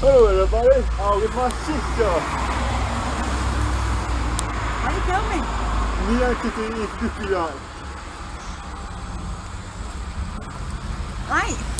Hello everybody. I'm oh, with my sister. Why are you filming? Me and Kitty eat cookie Right.